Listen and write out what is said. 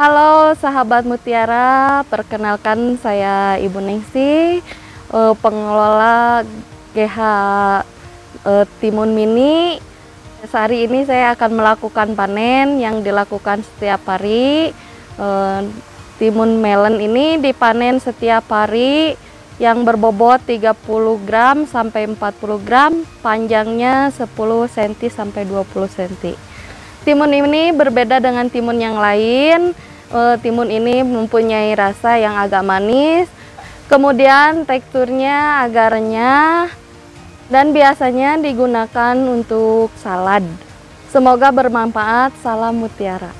Halo sahabat Mutiara, perkenalkan saya Ibu Ningsi, eh, pengelola GH eh, Timun Mini. Sehari ini saya akan melakukan panen yang dilakukan setiap hari. Eh, timun melon ini dipanen setiap hari yang berbobot 30 gram sampai 40 gram, panjangnya 10 cm sampai 20 cm. Timun ini berbeda dengan timun yang lain uh, timun ini mempunyai rasa yang agak manis, kemudian teksturnya agak renyah, dan biasanya digunakan untuk salad. Semoga bermanfaat. Salam mutiara.